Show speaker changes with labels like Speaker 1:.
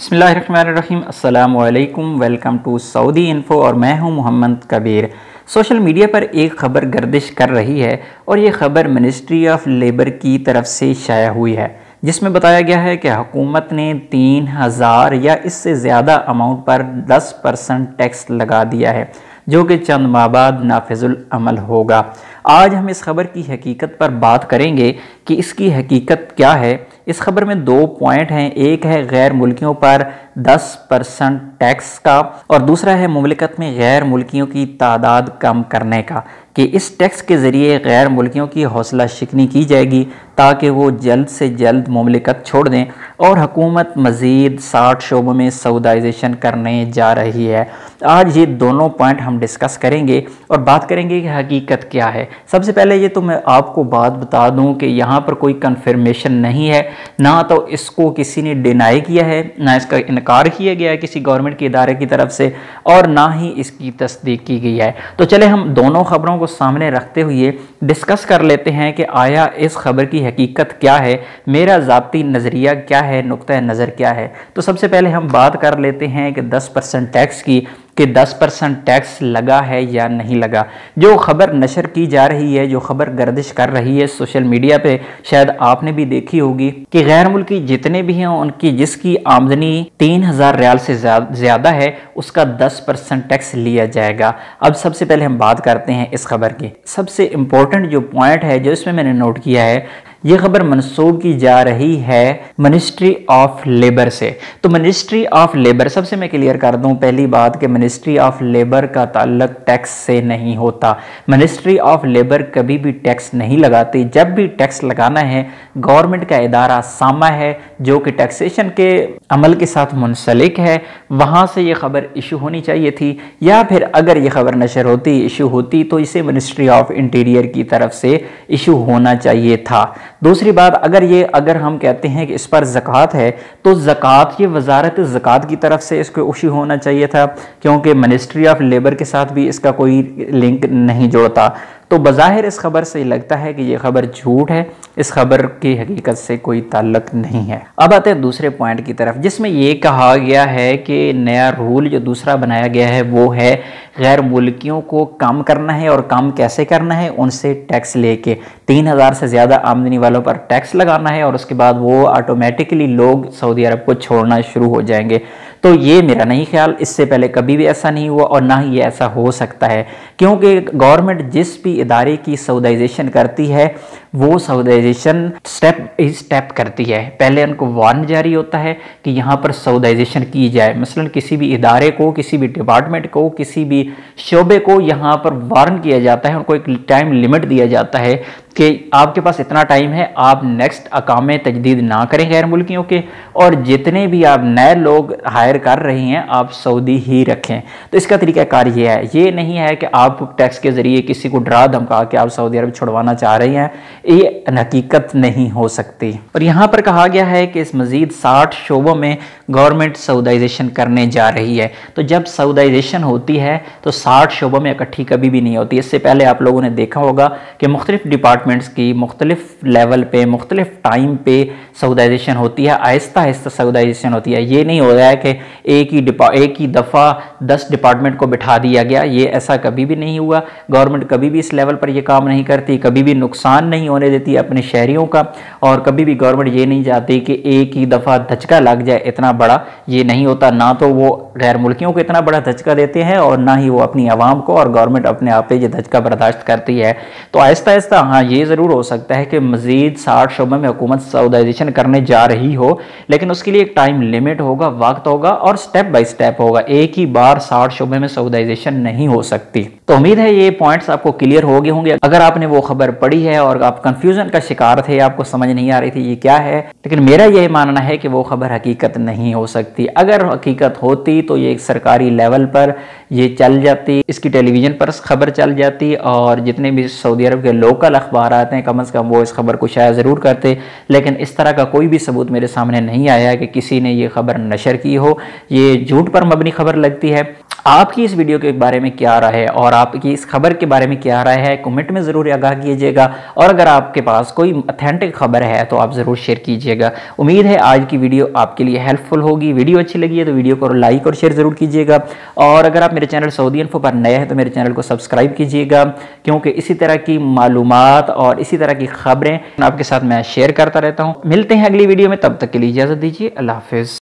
Speaker 1: بسم اللہ الرحمن الرحیم، السلام علیکم، ویلکم ٹو سعودی انفو اور میں ہوں محمد کبیر۔ سوشل میڈیا پر ایک خبر گردش کر رہی ہے اور یہ خبر منسٹری آف لیبر کی طرف سے شائع ہوئی ہے، جس میں بتایا گیا ہے کہ حکومت نے تین ہزار یا اس سے زیادہ اماؤنٹ پر دس پرسنٹ ٹیکس لگا دیا ہے، جو کہ چند ماہ بعد نافذ العمل ہوگا۔ آج ہم اس خبر کی حقیقت پر بات کریں گے کہ اس کی حقیقت کیا ہے۔ اس خبر میں دو پوائنٹ ہیں، ایک ہے غیر ملکیوں پر دس پرسنٹ ٹیکس کا اور دوسرا ہے مملکت میں غیر ملکیوں کی تعداد کم کرنے کا۔ کہ اس ٹیکس کے ذریعے غیر ملکیوں کی حوصلہ شکنی کی جائے گی تاکہ وہ جلد سے جلد مملکت چھوڑ دیں اور حکومت مزید ساٹھ شعبوں میں سعودائزیشن کرنے جا رہی ہے۔ آج یہ دونوں پوائنٹ ہم ڈسکس کریں گے اور بات کریں گے کہ حقیقت کیا ہے۔ سب سے پہلے یہ تو میں آپ کو بات بتا دوں کہ یہاں پر کوئی کنفرمیشن نہیں ہے۔ نہ تو اس کو کسی نے ڈینائی کیا ہے، نہ اس کا انکار کیا گیا ہے کسی گورنمنٹ کے ادارے کی طرف سے اور نہ ہی اس کی تصدیق کی گئی ہے۔ تو چلے ہم دونوں خبروں کو سامنے رکھتے ہوئے ڈسکس کر لیتے ہیں کہ آیا اس خبر کی حقیقت کیا ہے، میرا ذاتی نظریہ کیا ہے نقطہ نظر کیا ہے۔ تو سب سے پہلے ہم بات کر لیتے ہیں کہ دس پرسنٹ ٹیکس کی کہ دس پرسنٹ ٹیکس لگا ہے یا نہیں لگا۔ جو خبر نشر کی جا رہی ہے، جو خبر گردش کر رہی ہے سوشل میڈیا پہ، شاید آپ نے بھی دیکھی ہوگی کہ غیر ملکی جتنے بھی ہیں، ان کی جس کی آمدنی تین ہزار ریال سے زیادہ ہے، اس کا دس پرسنٹ ٹیکس لیا جائے گا۔ اب سب سے پہلے ہم بات کرتے ہیں اس خبر کی۔ سب سے امپورٹنٹ جو پوائنٹ ہے، جو اس میں میں نے نوٹ کیا ہے یہ خبر منسوب کی جا رہی ہے منسٹری آف لیبر سے۔ تو منسٹری آف لیبر سب سے میں کلیئر کر دوں پہلی بات کہ منسٹری آف لیبر کا تعلق ٹیکس سے نہیں ہوتا۔ منسٹری آف لیبر کبھی بھی ٹیکس نہیں لگاتی جب بھی ٹیکس لگانا ہے گورنمنٹ کا ادارہ سامہ ہے، جو کہ ٹیکسیشن کے عمل کے ساتھ منسلک ہے۔ وہاں سے یہ خبر ایشو ہونی چاہیے تھی۔ یا پھر اگر یہ خبر نشر ہوتی ایشو ہوتی، تو اسے منسٹری آف انٹیریئر کی طرف سے ایشو ہونا چاہیے تھا۔ دوسری بات، اگر یہ، اگر ہم کہتے ہیں کہ اس پر زکوٰۃ ہے، تو زکوٰۃ یہ وزارت زکوٰۃ کی طرف سے اس کو اوشی ہونا چاہیے تھا، کیونکہ منسٹری آف لیبر کے ساتھ بھی اس کا کوئی لنک نہیں جوڑتا تو بظاہر اس خبر سے لگتا ہے کہ یہ خبر جھوٹ ہے، اس خبر کی حقیقت سے کوئی تعلق نہیں ہے۔ اب آتے ہیں دوسرے پوائنٹ کی طرف، جس میں یہ کہا گیا ہے کہ نیا رول جو دوسرا بنایا گیا ہے وہ ہے غیر ملکیوں کو کام کرنا ہے اور کام کیسے کرنا ہے، ان سے ٹیکس لے کے۔ تین ہزار سے زیادہ آمدنی والوں پر ٹیکس لگانا ہے اور اس کے بعد وہ آٹومیٹکلی لوگ سعودی عرب کو چھوڑنا شروع ہو جائیں گے۔ تو یہ میرا نہیں خیال، اس سے پہلے کبھی بھی ایسا نہیں ہوا اور نہ ہی یہ ایسا ہو سکتا ہے۔ کیونکہ گورنمنٹ جس بھی ادارے کی سعودائزیشن کرتی ہے، وہ سعودائزیشن سٹیپ سٹیپ کرتی ہے۔ پہلے ان کو وارن جاری ہوتا ہے کہ یہاں پر سعودائزیشن کی جائے۔ مثلا کسی بھی ادارے کو، کسی بھی ڈپارٹمنٹ کو، کسی بھی شعبے کو یہاں پر وارن کیا جاتا ہے۔ ان کو ایک ٹائم لمٹ دیا جاتا ہے۔ کہ آپ کے پاس اتنا ٹائم ہے، آپ نیکسٹ اقام تجدید نہ کریں غیر ملکیوں کے، اور جتنے بھی آپ نئے لوگ ہائر کر رہی ہیں، آپ سعودی ہی رکھیں۔ تو اس کا طریقہ کار یہ ہے۔ یہ نہیں ہے کہ آپ ٹیکس کے ذریعے کسی کو ڈرا دھمکا کے آپ سعودی عرب چھڑوانا چاہ رہی ہیں۔ یہ حقیقت نہیں ہو سکتی۔ اور یہاں پر کہا گیا ہے کہ اس مزید ساٹھ شعبوں میں گورنمنٹ سعودائزیشن کرنے جا رہی ہے۔ تو جب سعودائزیشن ہوتی ہے، تو ساٹھ شعبوں میں اکٹھی کبھی بھی نہیں ہوتی۔ اس سے پہلے آپ لوگوں نے دیکھا ہوگا کہ مختلف ڈپارٹ ڈپارٹمنٹس کی مختلف لیول پہ، مختلف ٹائم پہ سعودائزیشن ہوتی ہے، آہستہ آہستہ سعودائزیشن ہوتی ہے۔ یہ نہیں ہو رہا ہے کہ ایک ہی ایک ہی دفعہ دس ڈپارٹمنٹ کو بٹھا دیا گیا۔ یہ ایسا کبھی بھی نہیں ہوا۔ گورنمنٹ کبھی بھی اس لیول پر یہ کام نہیں کرتی، کبھی بھی نقصان نہیں ہونے دیتی اپنے شہریوں کا۔ اور کبھی بھی گورنمنٹ یہ نہیں چاہتی کہ ایک ہی دفعہ دھچکا لگ جائے، اتنا بڑا یہ نہیں ہوتا۔ نہ تو وہ غیر ملکیوں کو اتنا بڑا دھچکا دیتے ہیں اور نہ ہی وہ اپنی عوام کو۔ اور گورنمنٹ اپنے آپ پہ یہ دھچکا برداشت کرتی ہے۔ تو آہستہ آہستہ ہاں یہ ضرور ہو سکتا ہے کہ مزید ساٹھ شعبے میں حکومت سعودائزیشن کرنے جا رہی ہو، لیکن اس کے لیے ایک ٹائم لیمٹ ہوگا، وقت ہوگا اور سٹیپ بائی سٹیپ ہوگا۔ ایک ہی بار ساٹھ شعبے میں سعودائزیشن نہیں ہو سکتی۔ تو امید ہے یہ پوائنٹس آپ کو کلیئر ہو گئے ہوں گے۔ اگر آپ نے وہ خبر پڑھی ہے اور آپ کنفیوژن کا شکار تھے، آپ کو سمجھ نہیں آ رہی تھی یہ کیا ہے، لیکن میرا یہ ماننا ہے کہ وہ خبر حقیقت نہیں ہو سکتی۔ اگر حقیقت ہوتی تو یہ ایک سرکاری لیول پر یہ چل جاتی، اس کی ٹیلی ویژن پر خبر چل جاتی اور جتنے بھی سعودی عرب کے لوکل اخبار اخبار آتے ہیں، کم از کم وہ اس خبر کو شاید ضرور کرتے۔ لیکن اس طرح کا کوئی بھی ثبوت میرے سامنے نہیں آیا کہ کسی نے یہ خبر نشر کی ہو۔ یہ جھوٹ پر مبنی خبر لگتی ہے۔ آپ کی اس ویڈیو کے بارے میں کیا رہا ہے اور آپ کی اس خبر کے بارے میں کیا رہا ہے؟ کومنٹ میں ضرور آگاہ کیجیے گا۔ اور اگر آپ کے پاس کوئی اتھینٹک خبر ہے تو آپ ضرور شیئر کیجیے گا۔ امید ہے آج کی ویڈیو آپ کے لیے ہیلپ فل ہوگی۔ ویڈیو اچھی لگی ہے تو ویڈیو کو لائک اور شیئر ضرور کیجیے گا۔ اور اگر آپ میرے چینل سعودی انفو پر نئے ہیں تو میرے چینل کو سبسکرائب کیجیے گا، کیونکہ اسی طرح کی معلومات اور اسی طرح کی خبریں آپ کے ساتھ میں شیئر کرتا رہتا ہوں۔ ملتے ہیں اگلی ویڈیو میں، تب تک کے لیے اجازت دیجیے۔ اللہ حافظ۔